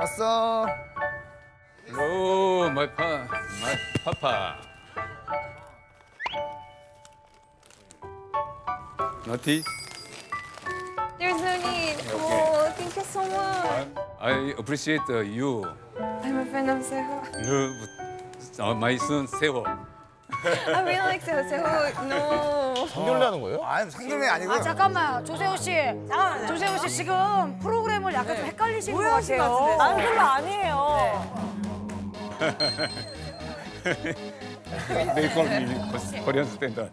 왔어. Hello, my pa, my papa. Naughty? There's no need. Oh, thank you so much. I appreciate uh, you. I'm a fan of Seho. Love uh, my son Seo. I really like Seho. Seho, no. 상견례 하는 거예요? 아니 상금이 아니고. 아 잠깐만 조세호 씨. 조세호 씨 지금 프로 그램을 약간 좀 헷갈리신 것 같아요. 나는 별로 아니에요. Me Korean standard.